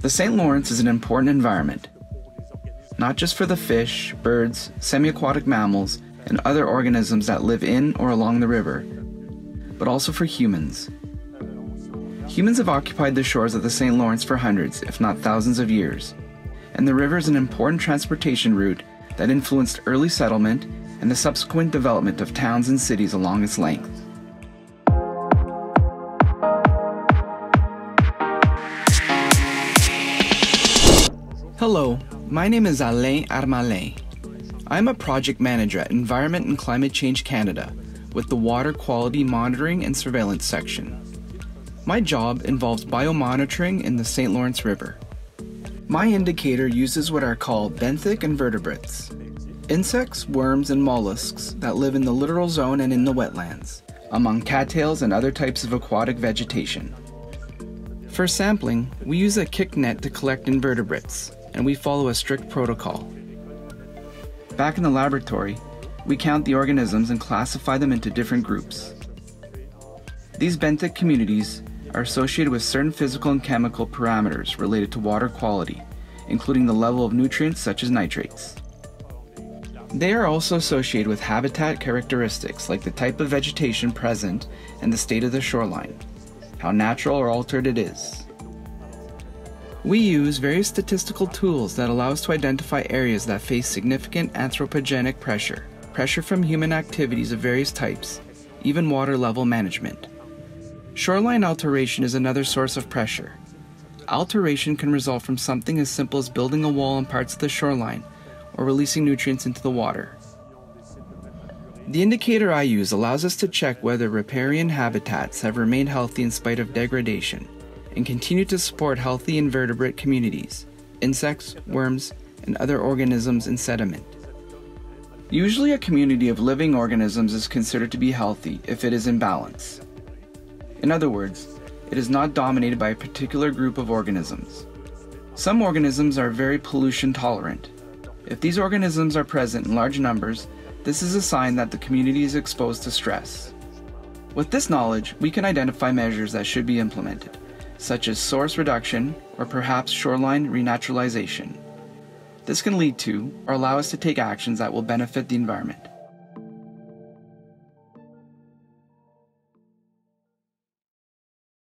The St. Lawrence is an important environment, not just for the fish, birds, semi aquatic mammals, and other organisms that live in or along the river, but also for humans. Humans have occupied the shores of the St. Lawrence for hundreds, if not thousands of years, and the river is an important transportation route that influenced early settlement and the subsequent development of towns and cities along its length. Hello, my name is Alain Armellin. I'm a project manager at Environment and Climate Change Canada with the Water Quality Monitoring and Surveillance section. My job involves biomonitoring in the St. Lawrence River. My indicator uses what are called benthic invertebrates insects, worms, and mollusks that live in the littoral zone and in the wetlands, among cattails and other types of aquatic vegetation. For sampling, we use a kick net to collect invertebrates, and we follow a strict protocol. Back in the laboratory, we count the organisms and classify them into different groups. These benthic communities are associated with certain physical and chemical parameters related to water quality, including the level of nutrients such as nitrates. They are also associated with habitat characteristics like the type of vegetation present and the state of the shoreline, how natural or altered it is. We use various statistical tools that allow us to identify areas that face significant anthropogenic pressure, pressure from human activities of various types, even water level management. Shoreline alteration is another source of pressure. Alteration can result from something as simple as building a wall on parts of the shoreline or releasing nutrients into the water. The indicator I use allows us to check whether riparian habitats have remained healthy in spite of degradation and continue to support healthy invertebrate communities, insects, worms, and other organisms in sediment. Usually, a community of living organisms is considered to be healthy if it is in balance. In other words, it is not dominated by a particular group of organisms. Some organisms are very pollution tolerant. If these organisms are present in large numbers, this is a sign that the community is exposed to stress. With this knowledge, we can identify measures that should be implemented, such as source reduction or perhaps shoreline renaturalization. This can lead to or allow us to take actions that will benefit the environment.